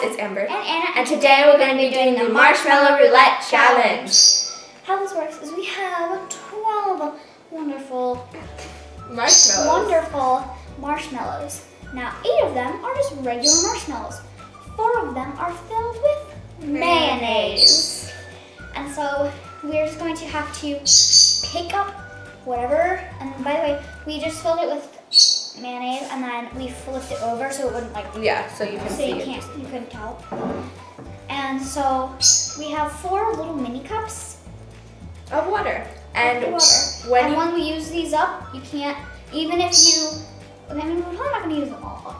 guys, it's Amber. And Anna. And today we're going to be doing the Marshmallow Roulette Challenge. How this works is we have 12 wonderful, Marshmallows. wonderful marshmallows. Now, eight of them are just regular marshmallows. Four of them are filled with mayonnaise. And so we're just going to have to pick up whatever. And by the way, we just filled it with and then we flipped it over so it wouldn't like Yeah, so you can so see you can't you couldn't tell. And so we have four little mini cups Of water. And of water. when and you, when we use these up, you can't even if you I mean we're probably not gonna use them all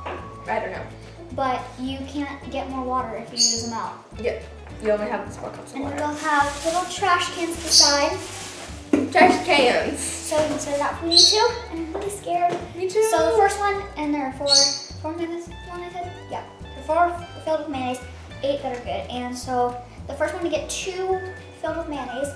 I don't know. but you can't get more water if you use them out. Yeah, you only have this four cups of And water. we'll have little trash cans beside. Trash cans. So set it out we need to. And I'm really scared. Me too. So the first one, and there are four, four mayonnaise, one I said? Yeah. The four filled with mayonnaise, eight that are good. And so the first one to get two filled with mayonnaise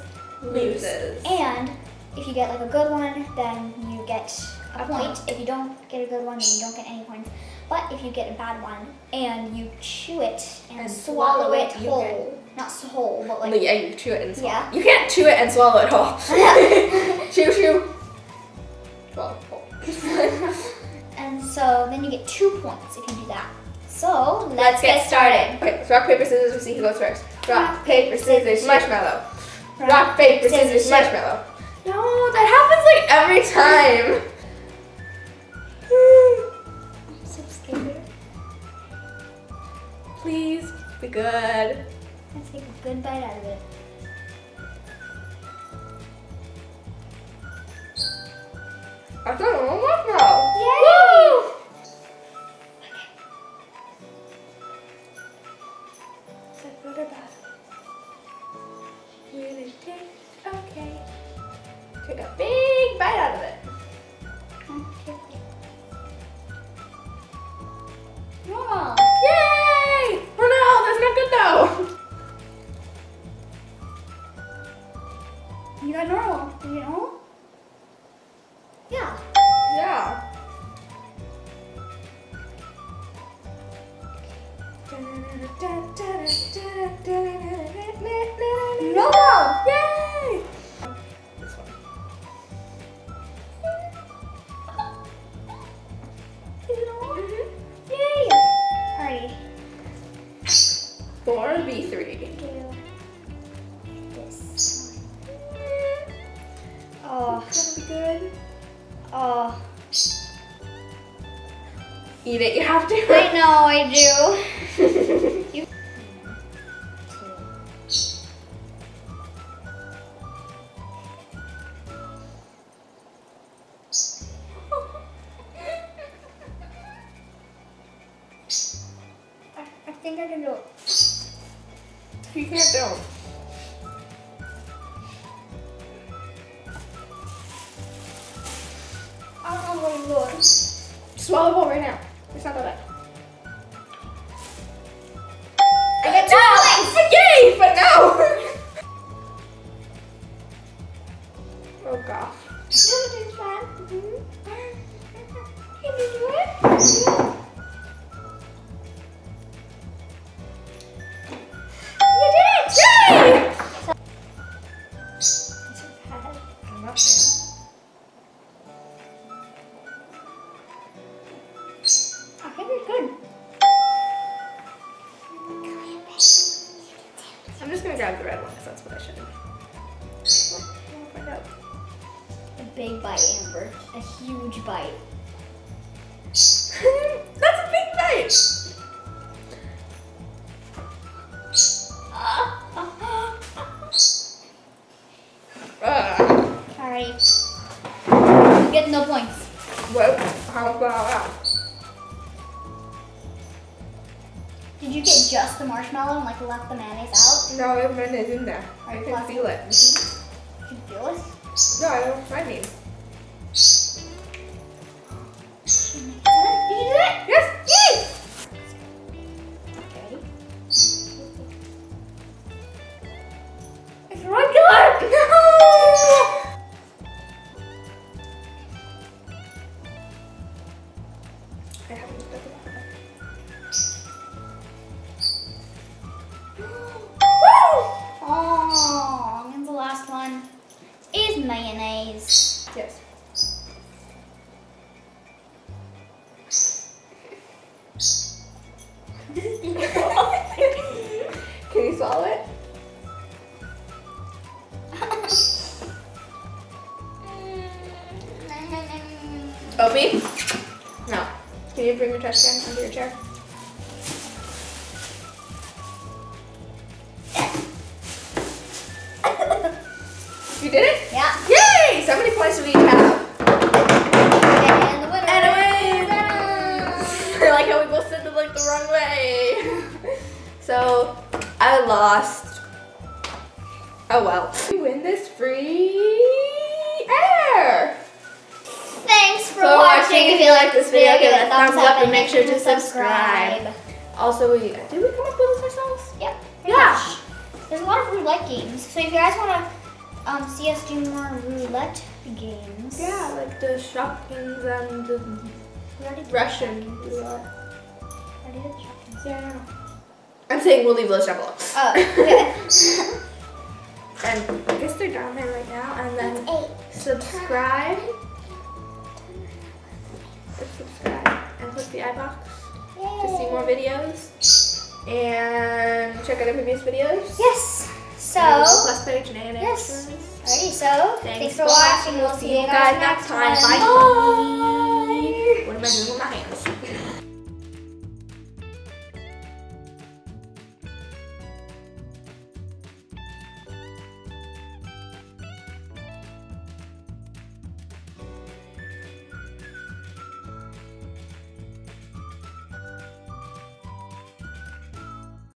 loses. And if you get like a good one, then you get a A point. point. If you don't get a good one, then you don't get any points. But if you get a bad one and you chew it and, And swallow, swallow it whole, not whole, but like Like, yeah, you chew it and swallow. Yeah. You can't chew it and swallow it whole. Yeah. chew, chew. Swallow whole. And so then you get two points if you do that. So let's, Let's get started. Okay, so rock, paper, scissors, we see who goes first. Rock, paper, scissors, marshmallow. Rock, paper, scissors, scissors. marshmallow. No, that happens like every time. I'm so scared. Please be good. Let's take a good bite out of it. I got one marshmallow. Yay! Is that good or bad? Really okay. Take a big bite out of it. Yeah. Normal. Yay! This one. Oh, is it? Yay! Alrighty. Four v three. This. Oh, That'll be good. Oh. Eat it. You have to. I know I do. You. I, I think I can do it. you can't do. it. Swallow right now. It's not that bad. I think it's good. I'm just gonna grab the red one because that's what I should have. We'll find out. A big bite, Amber. A huge bite. that's a big bite. Ah. Ugh. Alright. You get no points. What? How about that? Did you get just the marshmallow and like left the mayonnaise out? No, the mayonnaise in there. I Alright, can feel it. Can you feel it? No, I don't find me. You bring your trash can under your chair? You did it? yeah. Yay! So many points do we each have? And the winner. And a win! I like how we both said it like the wrong way. so I lost. Oh well. We win this free air. Thanks for So watching. If you like this video, give it a thumbs up and make sure to subscribe. Also, we did we come up with this ourselves? Yep. Yeah. much. There's a lot of roulette games. So if you guys want to um, see us do more roulette games. Yeah, like the Shopkins and the We already did Russian roulette. We already did Shopkins. Yeah. I'm saying we'll leave those down below. Oh, okay. And I guess they're down there right now. And then subscribe. Click the i box to see more videos. And check out our previous videos. Yes. So, Plus page and Yes. alrighty. So, thanks, for watching. We'll see you guys next time. Bye. Bye. What am I doing with my hands?